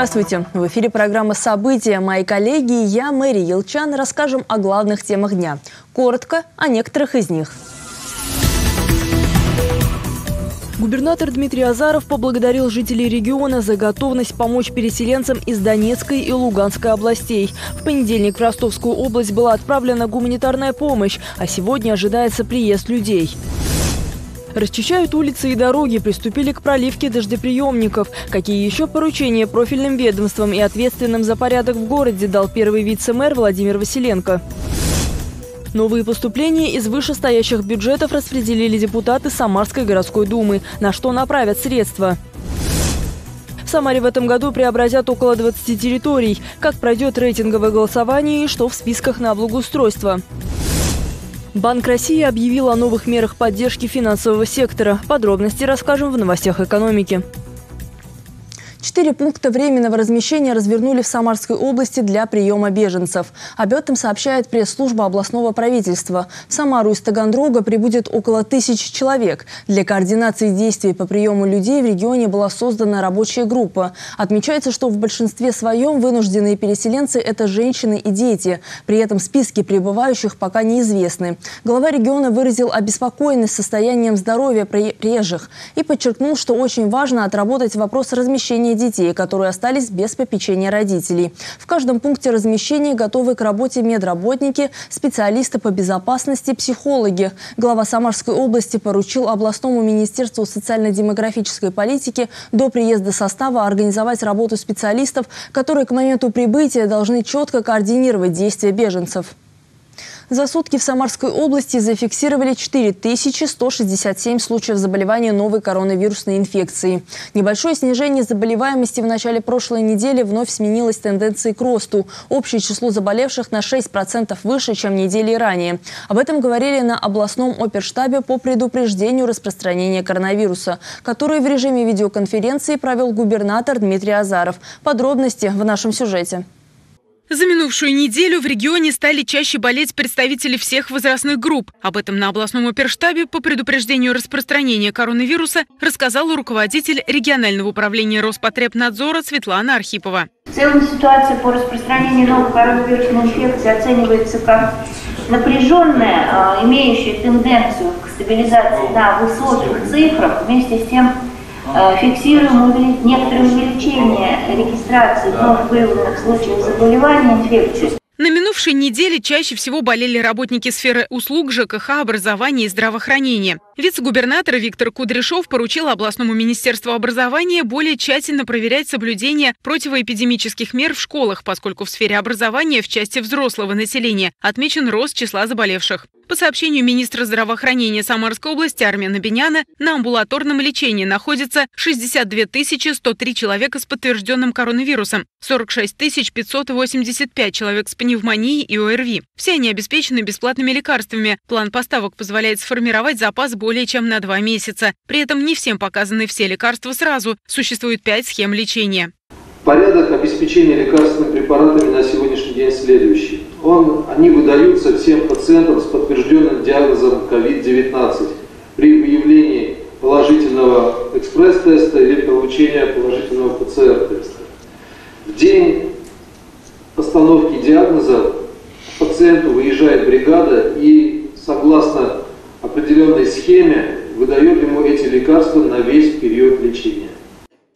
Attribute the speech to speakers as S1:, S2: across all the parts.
S1: Здравствуйте! В эфире программа «События». Мои коллеги и я, Мэри Елчан, расскажем о главных темах дня. Коротко о некоторых из них. Губернатор Дмитрий Азаров поблагодарил жителей региона за готовность помочь переселенцам из Донецкой и Луганской областей. В понедельник в Ростовскую область была отправлена гуманитарная помощь, а сегодня ожидается приезд людей. Расчищают улицы и дороги, приступили к проливке дождеприемников. Какие еще поручения профильным ведомствам и ответственным за порядок в городе дал первый вице-мэр Владимир Василенко? Новые поступления из вышестоящих бюджетов распределили депутаты Самарской городской думы. На что направят средства? В Самаре в этом году преобразят около 20 территорий. Как пройдет рейтинговое голосование и что в списках на благоустройство? Банк России объявил о новых мерах поддержки финансового сектора. Подробности расскажем в новостях экономики. Четыре пункта временного размещения развернули в Самарской области для приема беженцев. Об этом сообщает пресс-служба областного правительства. В Самару из Таганрога прибудет около тысячи человек. Для координации действий по приему людей в регионе была создана рабочая группа. Отмечается, что в большинстве своем вынужденные переселенцы – это женщины и дети. При этом списки прибывающих пока неизвестны. Глава региона выразил обеспокоенность состоянием здоровья приезжих и подчеркнул, что очень важно отработать вопрос размещения размещения детей, которые остались без попечения родителей. В каждом пункте размещения готовы к работе медработники, специалисты по безопасности, психологи. Глава Самарской области поручил областному министерству социально-демографической политики до приезда состава организовать работу специалистов, которые к моменту прибытия должны четко координировать действия беженцев. За сутки в Самарской области зафиксировали 4167 случаев заболевания новой коронавирусной инфекцией. Небольшое снижение заболеваемости в начале прошлой недели вновь сменилось тенденцией к росту. Общее число заболевших на 6% выше, чем недели ранее. Об этом говорили на областном оперштабе по предупреждению распространения коронавируса, который в режиме видеоконференции провел губернатор Дмитрий Азаров. Подробности в нашем сюжете.
S2: За минувшую неделю в регионе стали чаще болеть представители всех возрастных групп. Об этом на областном оперштабе по предупреждению распространения коронавируса рассказал руководитель регионального управления Роспотребнадзора Светлана Архипова.
S3: В целом ситуация по распространению новой коронавирусной инфекции оценивается как напряженная, а, имеющая тенденцию к стабилизации на высоких цифрах, вместе с тем Э, фиксируем некоторое увеличение регистрации вновь выявленных случаев заболевания инфекцией.
S2: На минувшей неделе чаще всего болели работники сферы услуг, ЖКХ, образования и здравоохранения. Вице-губернатор Виктор Кудряшов поручил областному министерству образования более тщательно проверять соблюдение противоэпидемических мер в школах, поскольку в сфере образования в части взрослого населения отмечен рост числа заболевших. По сообщению министра здравоохранения Самарской области Армена Беняна, на амбулаторном лечении находится 62 103 человека с подтвержденным коронавирусом, 46 585 человек с пневмонией и ОРВИ. Все они обеспечены бесплатными лекарствами. План поставок позволяет сформировать запас более чем на два месяца. При этом не всем показаны все лекарства сразу. Существует пять схем лечения.
S4: Порядок обеспечения лекарственными препаратами на сегодняшний день следующий. Он, они выдаются всем пациентам с подтвержденным диагнозом COVID-19 при выявлении положительного экспресс-теста или получения положительного ПЦР-теста. В день постановки диагноза пациенту выезжает бригада и согласно определенной схеме выдает ему эти лекарства на весь период лечения.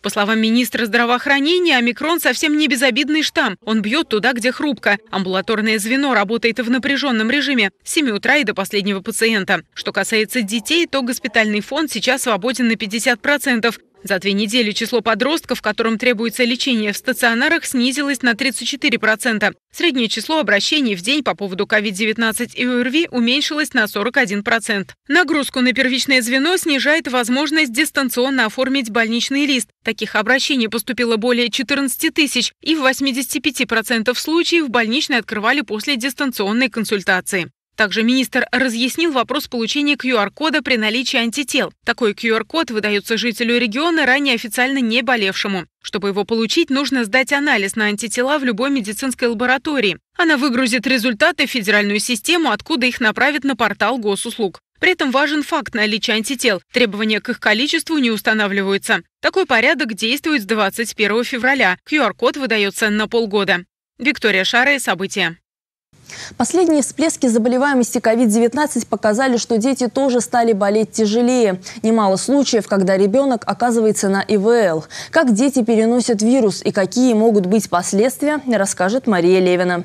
S2: По словам министра здравоохранения, омикрон совсем не безобидный штамм. Он бьет туда, где хрупко. Амбулаторное звено работает в напряженном режиме с 7 утра и до последнего пациента. Что касается детей, то госпитальный фонд сейчас свободен на 50%. За две недели число подростков, которым требуется лечение в стационарах, снизилось на 34%. Среднее число обращений в день по поводу COVID-19 и ОРВИ уменьшилось на 41%. Нагрузку на первичное звено снижает возможность дистанционно оформить больничный лист. Таких обращений поступило более 14 тысяч, и в 85% случаев больничные открывали после дистанционной консультации. Также министр разъяснил вопрос получения QR-кода при наличии антител. Такой QR-код выдается жителю региона, ранее официально не болевшему. Чтобы его получить, нужно сдать анализ на антитела в любой медицинской лаборатории. Она выгрузит результаты в федеральную систему, откуда их направит на портал госуслуг. При этом важен факт наличия антител. Требования к их количеству не устанавливаются. Такой порядок действует с 21 февраля. QR-код выдается на полгода. Виктория Шара события.
S1: Последние всплески заболеваемости COVID-19 показали, что дети тоже стали болеть тяжелее. Немало случаев, когда ребенок оказывается на ИВЛ. Как дети переносят вирус и какие могут быть последствия, расскажет Мария Левина.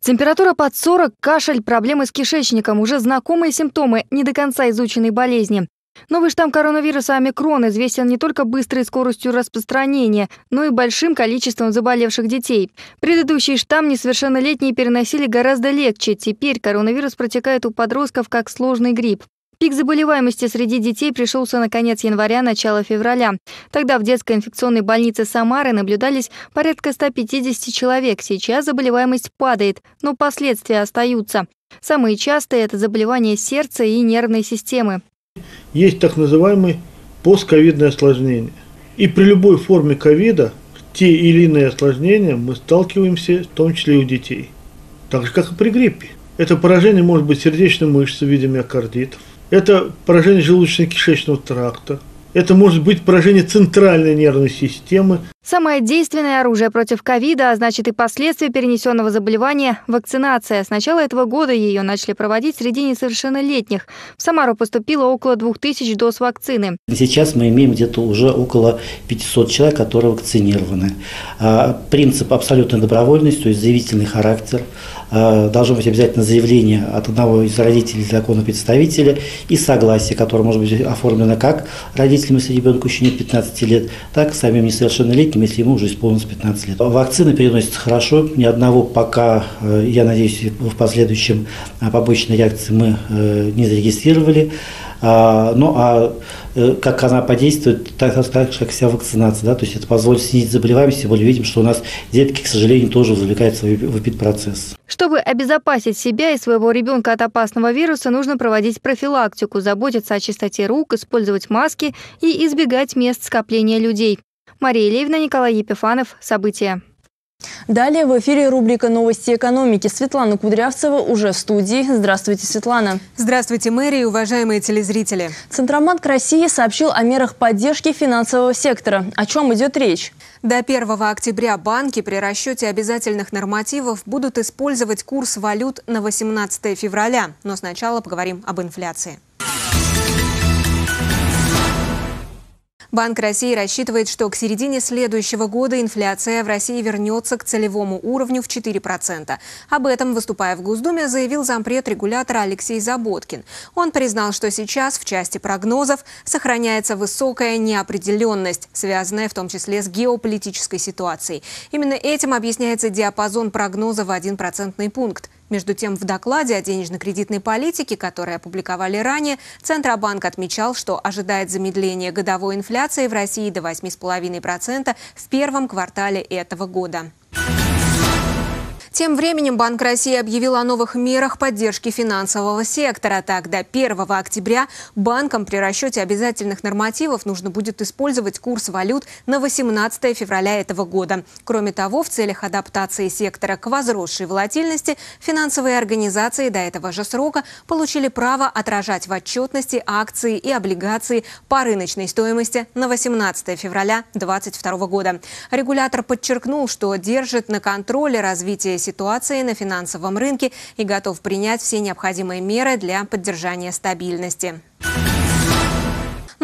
S5: Температура под 40, кашель, проблемы с кишечником – уже знакомые симптомы не до конца изученной болезни. Новый штамм коронавируса омикрон известен не только быстрой скоростью распространения, но и большим количеством заболевших детей. Предыдущий штамм несовершеннолетние переносили гораздо легче. Теперь коронавирус протекает у подростков как сложный грипп. Пик заболеваемости среди детей пришелся на конец января, начало февраля. Тогда в детской инфекционной больнице Самары наблюдались порядка 150 человек. Сейчас заболеваемость падает, но последствия остаются. Самые частые – это заболевания сердца и нервной системы
S6: есть так называемые постковидные осложнения. И при любой форме ковида те или иные осложнения мы сталкиваемся, в том числе и у детей. Так же, как и при гриппе. Это поражение может быть сердечной мышцы в виде миокардитов. Это поражение желудочно-кишечного тракта, это может быть поражение центральной нервной системы.
S5: Самое действенное оружие против ковида, а значит и последствия перенесенного заболевания – вакцинация. С начала этого года ее начали проводить среди несовершеннолетних. В Самару поступило около 2000 доз вакцины.
S7: Сейчас мы имеем где-то уже около 500 человек, которые вакцинированы. А, принцип абсолютной добровольности, то есть заявительный характер – должно быть обязательно заявление от одного из родителей закона представителя и согласие, которое может быть оформлено как родителям, если ребенку еще нет 15 лет, так и самим несовершеннолетним, если ему уже исполнилось 15 лет. Вакцины переносятся хорошо, ни одного пока, э, я надеюсь, в последующем э, побочной реакции мы не зарегистрировали. А, ну а э, как она подействует, так, так же, как вся вакцинация, да, то есть это позволит снизить заболеваемость, тем более видим, что у нас детки, к сожалению, тоже завлекают свой випид-процесс.
S5: Чтобы обезопасить себя и своего ребенка от опасного вируса, нужно проводить профилактику, заботиться о чистоте рук, использовать маски и избегать мест скопления людей. Мария Левина, Николай Епифанов. События.
S1: Далее в эфире рубрика «Новости экономики». Светлана Кудрявцева уже в студии. Здравствуйте, Светлана.
S8: Здравствуйте, мэрия и уважаемые телезрители.
S1: Центробанк России сообщил о мерах поддержки финансового сектора. О чем идет речь?
S8: До 1 октября банки при расчете обязательных нормативов будут использовать курс валют на 18 февраля. Но сначала поговорим об инфляции. Банк России рассчитывает, что к середине следующего года инфляция в России вернется к целевому уровню в 4%. Об этом, выступая в Госдуме, заявил зампред регулятора Алексей Заботкин. Он признал, что сейчас в части прогнозов сохраняется высокая неопределенность, связанная в том числе с геополитической ситуацией. Именно этим объясняется диапазон прогноза в 1% пункт. Между тем, в докладе о денежно-кредитной политике, который опубликовали ранее, Центробанк отмечал, что ожидает замедления годовой инфляции в России до 8,5% в первом квартале этого года. Тем временем Банк России объявил о новых мерах поддержки финансового сектора. Так, до 1 октября банкам при расчете обязательных нормативов нужно будет использовать курс валют на 18 февраля этого года. Кроме того, в целях адаптации сектора к возросшей волатильности, финансовые организации до этого же срока получили право отражать в отчетности акции и облигации по рыночной стоимости на 18 февраля 2022 года. Регулятор подчеркнул, что держит на контроле развитие ситуации на финансовом рынке и готов принять все необходимые меры для поддержания стабильности.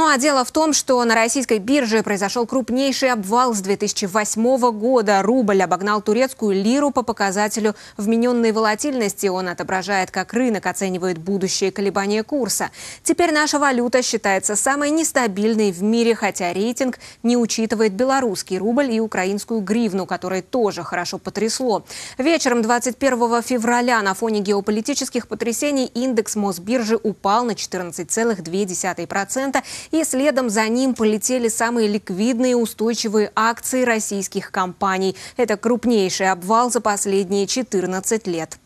S8: Ну а дело в том, что на российской бирже произошел крупнейший обвал с 2008 года. Рубль обогнал турецкую лиру по показателю вмененной волатильности. Он отображает, как рынок оценивает будущее колебания курса. Теперь наша валюта считается самой нестабильной в мире, хотя рейтинг не учитывает белорусский рубль и украинскую гривну, которые тоже хорошо потрясло. Вечером 21 февраля на фоне геополитических потрясений индекс Мосбиржи упал на 14,2% и следом за ним полетели самые ликвидные устойчивые акции российских компаний. Это крупнейший обвал за последние 14 лет.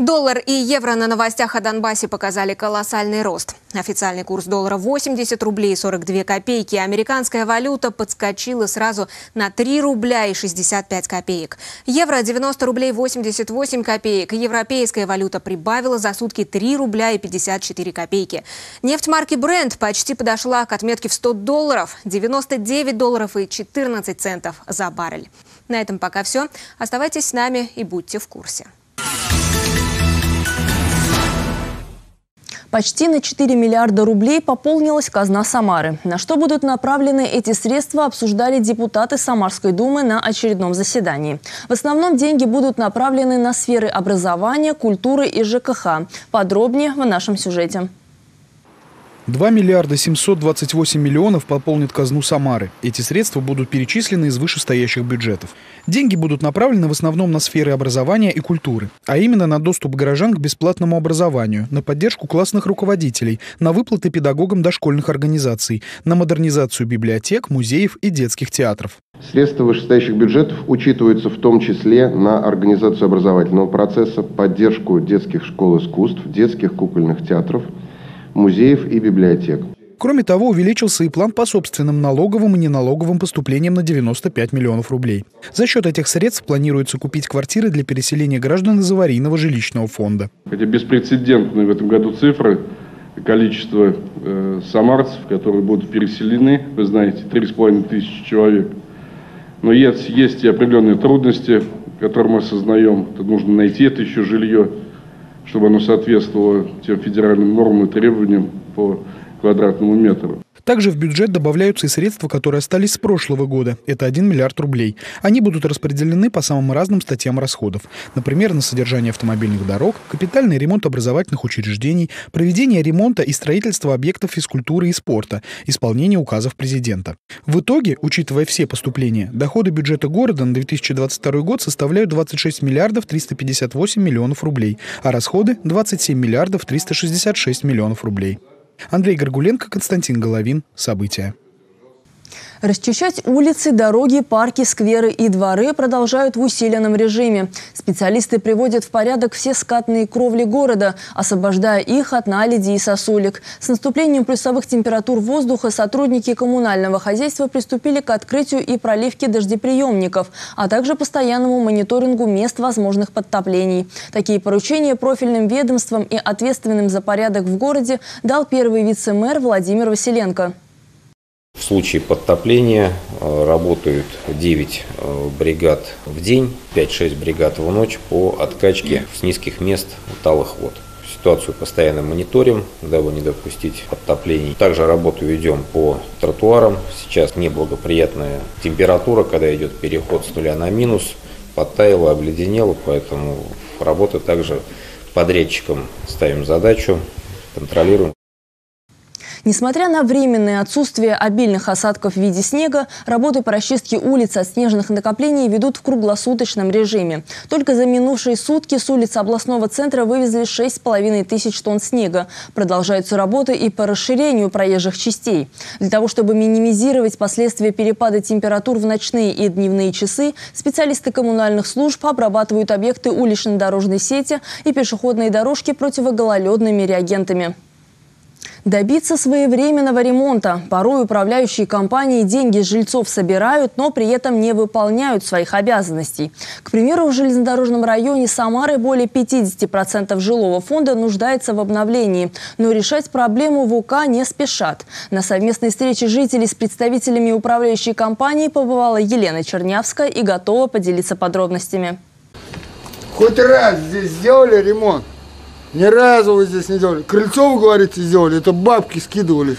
S8: Доллар и евро на новостях о Донбассе показали колоссальный рост. Официальный курс доллара 80 рублей 42 копейки. Американская валюта подскочила сразу на 3 рубля и 65 копеек. Евро 90 рублей 88 копеек. Европейская валюта прибавила за сутки 3 рубля и 54 копейки. Нефть марки Brent почти подошла к отметке в 100 долларов. 99 долларов и 14 центов за баррель. На этом пока все. Оставайтесь с нами и будьте в курсе.
S1: Почти на 4 миллиарда рублей пополнилась казна Самары. На что будут направлены эти средства, обсуждали депутаты Самарской думы на очередном заседании. В основном деньги будут направлены на сферы образования, культуры и ЖКХ. Подробнее в нашем сюжете.
S9: 2 миллиарда 728 миллионов пополнит казну Самары. Эти средства будут перечислены из вышестоящих бюджетов. Деньги будут направлены в основном на сферы образования и культуры, а именно на доступ горожан к бесплатному образованию, на поддержку классных руководителей, на выплаты педагогам дошкольных организаций, на модернизацию библиотек, музеев и детских театров.
S10: Средства вышестоящих бюджетов учитываются в том числе на организацию образовательного процесса, поддержку детских школ искусств, детских кукольных театров – музеев и библиотек.
S9: Кроме того, увеличился и план по собственным налоговым и неналоговым поступлениям на 95 миллионов рублей. За счет этих средств планируется купить квартиры для переселения граждан из аварийного жилищного фонда.
S11: Хотя беспрецедентные в этом году цифры, количество э, самарцев, которые будут переселены, вы знаете, 3,5 тысячи человек. Но есть, есть и определенные трудности, которые мы осознаем. Это нужно найти это еще жилье чтобы оно соответствовало тем федеральным нормам и требованиям по квадратному метру.
S9: Также в бюджет добавляются и средства, которые остались с прошлого года. Это 1 миллиард рублей. Они будут распределены по самым разным статьям расходов. Например, на содержание автомобильных дорог, капитальный ремонт образовательных учреждений, проведение ремонта и строительство объектов физкультуры и спорта, исполнение указов президента. В итоге, учитывая все поступления, доходы бюджета города на 2022 год составляют 26 миллиардов 358 миллионов рублей, а расходы – 27 миллиардов 366 миллионов рублей. Андрей Горгуленко, Константин Головин. События.
S1: Расчищать улицы, дороги, парки, скверы и дворы продолжают в усиленном режиме. Специалисты приводят в порядок все скатные кровли города, освобождая их от наледи и сосулек. С наступлением плюсовых температур воздуха сотрудники коммунального хозяйства приступили к открытию и проливке дождеприемников, а также постоянному мониторингу мест возможных подтоплений. Такие поручения профильным ведомствам и ответственным за порядок в городе дал первый вице-мэр Владимир Василенко.
S12: В случае подтопления э, работают 9 э, бригад в день, 5-6 бригад в ночь по откачке с низких мест талых вод. Ситуацию постоянно мониторим, дабы не допустить подтоплений. Также работу ведем по тротуарам. Сейчас неблагоприятная температура, когда идет переход с нуля на минус. Подтаяло, обледенело, поэтому работа также подрядчикам ставим задачу, контролируем.
S1: Несмотря на временное отсутствие обильных осадков в виде снега, работы по расчистке улиц от снежных накоплений ведут в круглосуточном режиме. Только за минувшие сутки с улиц областного центра вывезли 6,5 тысяч тонн снега. Продолжаются работы и по расширению проезжих частей. Для того, чтобы минимизировать последствия перепада температур в ночные и дневные часы, специалисты коммунальных служб обрабатывают объекты улично-дорожной сети и пешеходные дорожки противогололедными реагентами. Добиться своевременного ремонта. Порой управляющие компании деньги жильцов собирают, но при этом не выполняют своих обязанностей. К примеру, в железнодорожном районе Самары более 50% жилого фонда нуждается в обновлении. Но решать проблему в УК не спешат. На совместной встрече жителей с представителями управляющей компании побывала Елена Чернявская и готова поделиться подробностями.
S13: Хоть раз здесь сделали ремонт? Ни разу вы здесь не делали. Крыльцо, вы говорите, сделали. Это бабки скидывались.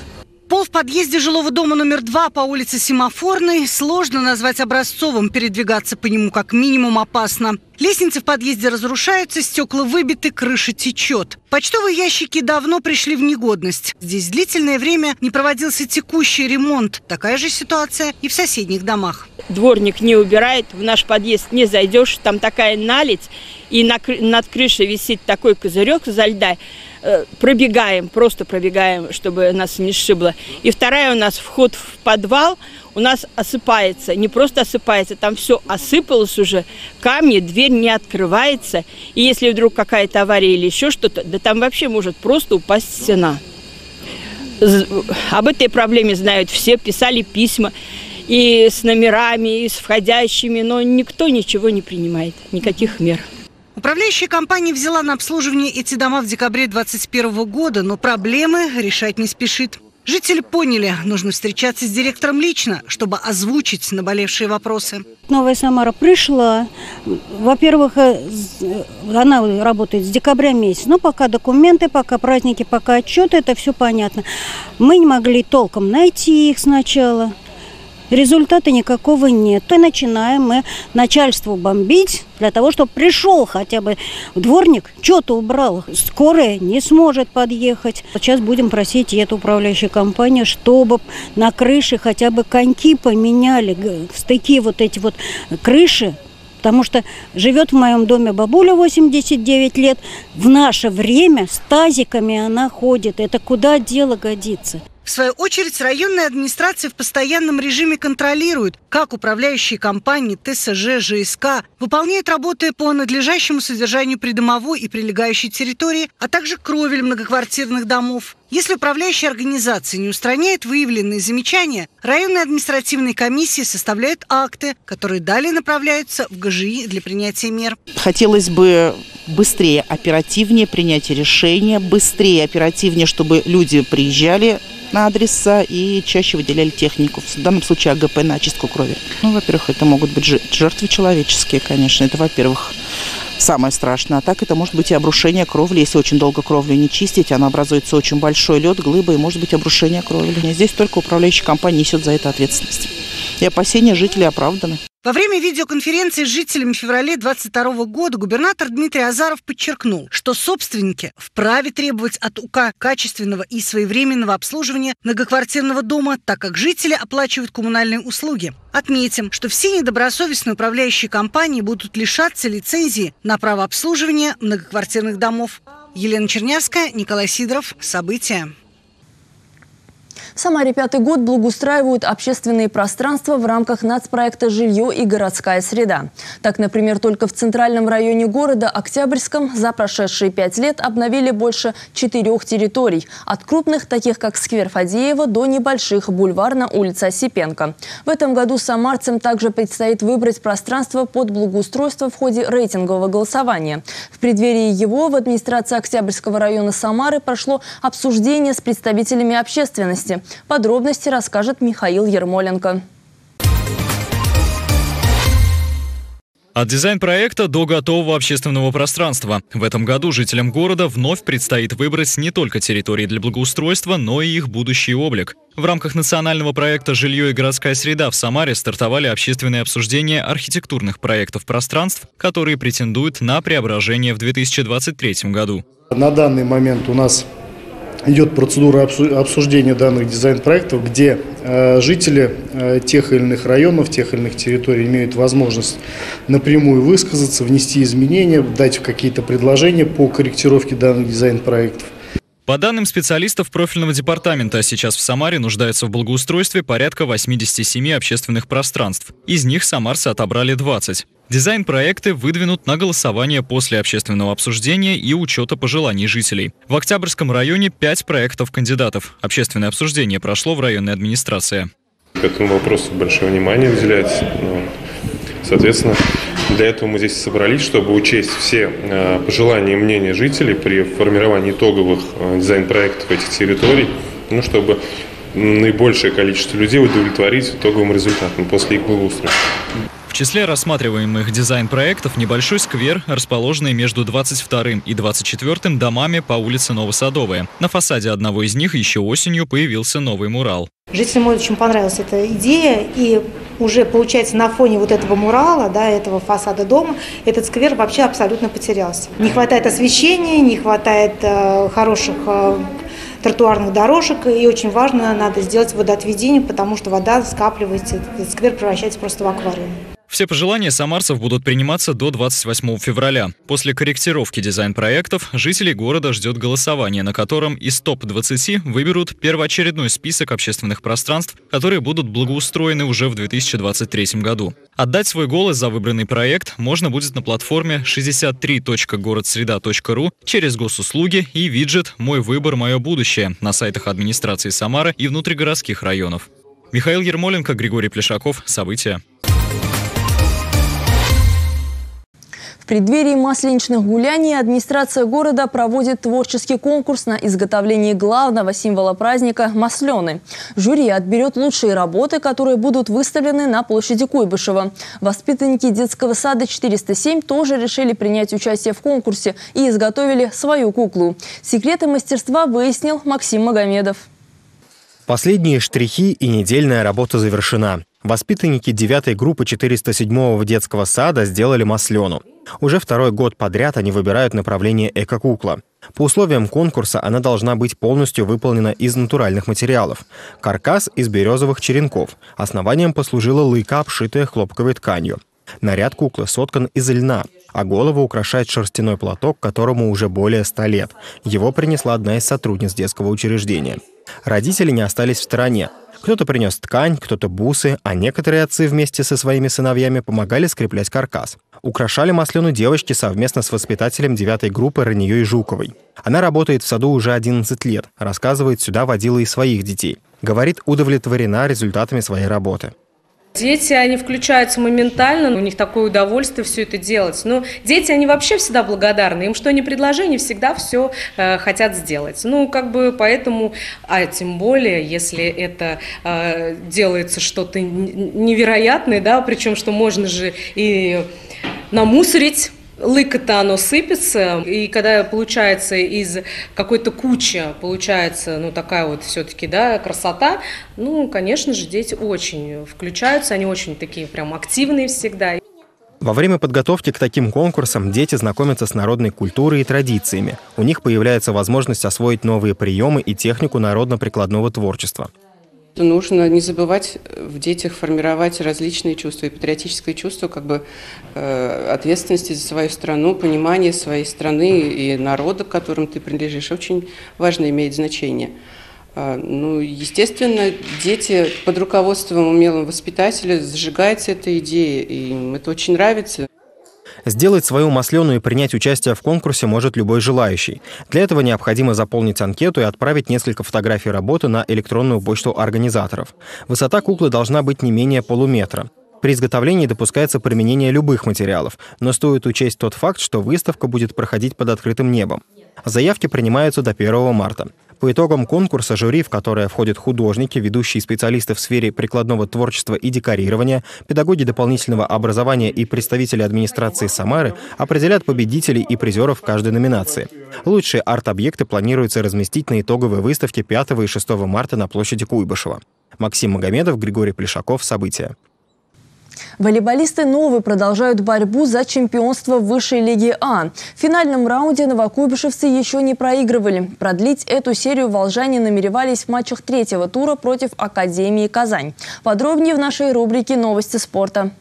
S14: Пол в подъезде жилого дома номер два по улице Семафорной сложно назвать образцовым. Передвигаться по нему как минимум опасно. Лестницы в подъезде разрушаются, стекла выбиты, крыша течет. Почтовые ящики давно пришли в негодность. Здесь длительное время не проводился текущий ремонт. Такая же ситуация и в соседних домах.
S15: Дворник не убирает, в наш подъезд не зайдешь, там такая наледь, и на, над крышей висит такой козырек за льда. э, пробегаем, просто пробегаем, чтобы нас не сшибло. И вторая у нас вход в подвал у нас осыпается. Не просто осыпается, там все осыпалось уже, камни, дверь не открывается. И если вдруг какая-то авария или еще что-то, да там вообще может просто упасть стена. Об этой проблеме знают все, писали письма и с номерами, и с входящими, но никто ничего не принимает, никаких мер.
S14: Управляющая компания взяла на обслуживание эти дома в декабре 2021 года, но проблемы решать не спешит. Жители поняли, нужно встречаться с директором лично, чтобы озвучить наболевшие вопросы.
S16: Новая Самара пришла. Во-первых, э, она работает с декабря месяца. Но пока документы, пока праздники, пока отчеты, это все понятно. Мы не могли толком найти их сначала. Результата никакого нет. И начинаем мы начальству бомбить для того, чтобы пришел хотя бы дворник, что-то убрал. Скорая не сможет подъехать. Сейчас будем просить эту управляющую компанию, чтобы на крыше хотя бы коньки поменяли, стыки вот эти вот крыши, Потому что живет в моем доме бабуля 89 лет. В наше время с тазиками она ходит. Это куда дело годится?
S14: В свою очередь, районная администрация в постоянном режиме контролирует, как управляющие компании ТСЖ, ЖСК выполняют работы по надлежащему содержанию придомовой и прилегающей территории, а также кровель многоквартирных домов. Если управляющая организация не устраняет выявленные замечания, районные административные комиссии составляют акты, которые далее направляются в ГЖИ для принятия мер.
S17: Хотелось бы быстрее, оперативнее принятие решения, быстрее, оперативнее, чтобы люди приезжали на адреса и чаще выделяли технику. В данном случае АГП на очистку крови. Ну, во-первых, это могут быть жертвы человеческие, конечно. Это, во-первых, самое страшное. А так это может быть и обрушение кровли. Если очень долго кровлю не чистить, она образуется очень большой лед, глыба, и может быть обрушение кровли. Здесь только управляющая компания несет за это ответственность. И опасения жителей оправданы.
S14: Во время видеоконференции с жителями в феврале 2022 года губернатор Дмитрий Азаров подчеркнул, что собственники вправе требовать от УК качественного и своевременного обслуживания многоквартирного дома, так как жители оплачивают коммунальные услуги. Отметим, что все недобросовестные управляющие компании будут лишаться лицензии на право обслуживания многоквартирных домов. Елена Чернявская, Николай Сидоров. События.
S1: Самаре пятый год благоустраивают общественные пространства в рамках нацпроекта «Жилье и городская среда». Так, например, только в центральном районе города Октябрьском за прошедшие пять лет обновили больше четырех территорий. От крупных, таких как сквер Фадеева, до небольших бульвар на улице Осипенко. В этом году самарцам также предстоит выбрать пространство под благоустройство в ходе рейтингового голосования. В преддверии его в администрации Октябрьского района Самары прошло обсуждение с представителями общественности. Подробности расскажет Михаил Ермоленко.
S18: От дизайн-проекта до готового общественного пространства. В этом году жителям города вновь предстоит выбрать не только территории для благоустройства, но и их будущий облик. В рамках национального проекта «Жилье и городская среда» в Самаре стартовали общественные обсуждения архитектурных проектов пространств, которые претендуют на преображение в 2023 году.
S6: На данный момент у нас идет процедура обсуждения данных дизайн-проектов, где э, жители э, тех или иных районов, тех или иных территорий имеют возможность напрямую высказаться, внести изменения, дать какие-то предложения по корректировке данных дизайн-проектов.
S18: По данным специалистов профильного департамента, сейчас в Самаре нуждаются в благоустройстве порядка 87 общественных пространств. Из них самарцы отобрали 20. Дизайн-проекты выдвинут на голосование после общественного обсуждения и учета пожеланий жителей. В Октябрьском районе пять проектов кандидатов. Общественное обсуждение прошло в районной администрации.
S19: К этому вопросу большое внимание уделяется. Ну, соответственно, для этого мы здесь собрались, чтобы учесть все э, пожелания и мнения жителей при формировании итоговых э, дизайн-проектов этих территорий, ну, чтобы наибольшее количество людей удовлетворить итоговым результатом после их благоустройства.
S18: В числе рассматриваемых дизайн-проектов небольшой сквер, расположенный между 22 и 24 домами по улице Новосадовая. На фасаде одного из них еще осенью появился новый мурал.
S20: Жителям очень понравилась эта идея, и уже, получается, на фоне вот этого мурала, да, этого фасада дома, этот сквер вообще абсолютно потерялся. Не хватает освещения, не хватает э, хороших э, тротуарных дорожек, и очень важно, надо сделать водоотведение, потому что вода скапливается, этот сквер превращается просто в аквариум.
S18: Все пожелания самарцев будут приниматься до 28 февраля. После корректировки дизайн-проектов жителей города ждет голосование, на котором из топ-20 выберут первоочередной список общественных пространств, которые будут благоустроены уже в 2023 году. Отдать свой голос за выбранный проект можно будет на платформе 63.городсреда.ру через госуслуги и виджет «Мой выбор, мое будущее» на сайтах администрации Самары и внутригородских районов. Михаил Ермоленко, Григорий Плешаков. События.
S1: Преддверии масленичных гуляний администрация города проводит творческий конкурс на изготовление главного символа праздника – маслены. Жюри отберет лучшие работы, которые будут выставлены на площади Куйбышева. Воспитанники детского сада 407 тоже решили принять участие в конкурсе и изготовили свою куклу. Секреты мастерства выяснил Максим Магомедов.
S21: Последние штрихи и недельная работа завершена. Воспитанники 9 группы 407-го детского сада сделали маслену. Уже второй год подряд они выбирают направление эко-кукла. По условиям конкурса она должна быть полностью выполнена из натуральных материалов. Каркас из березовых черенков. Основанием послужила лыка, обшитая хлопковой тканью. Наряд куклы соткан из льна, а голову украшает шерстяной платок, которому уже более 100 лет. Его принесла одна из сотрудниц детского учреждения. Родители не остались в стороне. Кто-то принес ткань, кто-то бусы, а некоторые отцы вместе со своими сыновьями помогали скреплять каркас. Украшали маслену девочки совместно с воспитателем 9 группы Ранией Жуковой. Она работает в саду уже 11 лет, рассказывает, сюда водила и своих детей. Говорит, удовлетворена результатами своей работы.
S22: Дети, они включаются моментально, у них такое удовольствие все это делать. Но дети, они вообще всегда благодарны. Им что ни предложи, они всегда все э, хотят сделать. Ну, как бы поэтому, а тем более, если это э, делается что-то невероятное, да, причем что можно же и намусорить лыка-то оно сыпется, и когда получается из какой-то кучи, получается, ну, такая вот все-таки, да, красота, ну, конечно же, дети очень включаются, они очень такие прям активные всегда.
S21: Во время подготовки к таким конкурсам дети знакомятся с народной культурой и традициями. У них появляется возможность освоить новые приемы и технику народно-прикладного творчества.
S23: Нужно не забывать в детях формировать различные чувства, и патриотическое чувство, как бы э, ответственности за свою страну, понимание своей страны и народа, к которым ты принадлежишь, очень важно иметь значение. Э, ну, естественно, дети под руководством умелого воспитателя зажигается эта идея, и им это очень нравится.
S21: Сделать свою масленую и принять участие в конкурсе может любой желающий. Для этого необходимо заполнить анкету и отправить несколько фотографий работы на электронную почту организаторов. Высота куклы должна быть не менее полуметра. При изготовлении допускается применение любых материалов, но стоит учесть тот факт, что выставка будет проходить под открытым небом. Заявки принимаются до 1 марта. По итогам конкурса жюри, в которое входят художники, ведущие специалисты в сфере прикладного творчества и декорирования, педагоги дополнительного образования и представители администрации Самары, определят победителей и призеров каждой номинации. Лучшие арт-объекты планируется разместить на итоговой выставке 5 и 6 марта на площади Куйбышева. Максим Магомедов, Григорий Плешаков. События.
S1: Волейболисты Новы продолжают борьбу за чемпионство высшей лиги А. В финальном раунде новокуйбышевцы еще не проигрывали. Продлить эту серию волжане намеревались в матчах третьего тура против Академии Казань. Подробнее в нашей рубрике «Новости спорта».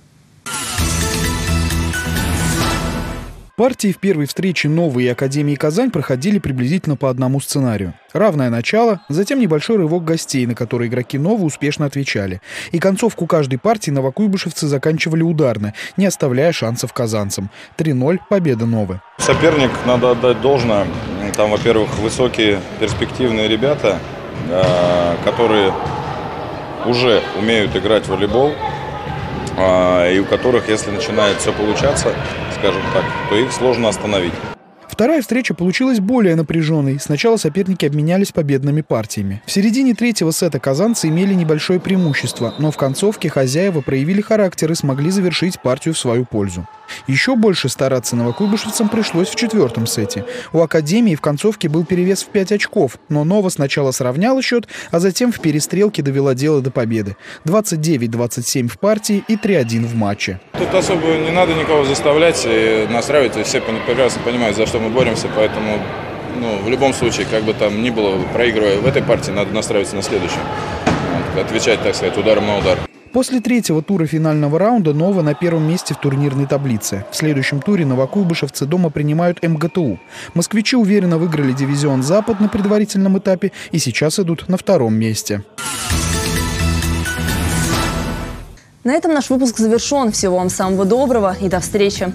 S9: Партии в первой встрече Новой Академии Казань проходили приблизительно по одному сценарию. Равное начало, затем небольшой рывок гостей, на который игроки Новы успешно отвечали. И концовку каждой партии новокуйбышевцы заканчивали ударно, не оставляя шансов казанцам. 3-0 победа Новы.
S24: Соперник, надо отдать должное. Там, во-первых, высокие перспективные ребята, э, которые уже умеют играть в волейбол, и у которых, если начинает все получаться, скажем так, то их сложно остановить.
S9: Вторая встреча получилась более напряженной. Сначала соперники обменялись победными партиями. В середине третьего сета казанцы имели небольшое преимущество, но в концовке хозяева проявили характер и смогли завершить партию в свою пользу. Еще больше стараться новокуйбышевцам пришлось в четвертом сете. У Академии в концовке был перевес в 5 очков, но Нова сначала сравняла счет, а затем в перестрелке довела дело до победы. 29-27 в партии и 3-1 в матче.
S24: Тут особо не надо никого заставлять и настраивать. Все прекрасно понимают, за что мы боремся, поэтому ну, в любом случае, как бы там ни было, проигрывая в этой партии, надо настраиваться на следующем. Отвечать, так сказать, ударом на удар.
S9: После третьего тура финального раунда Нова на первом месте в турнирной таблице. В следующем туре новокуйбышевцы дома принимают МГТУ. Москвичи уверенно выиграли дивизион «Запад» на предварительном этапе и сейчас идут на втором месте.
S1: На этом наш выпуск завершен. Всего вам самого доброго и до встречи.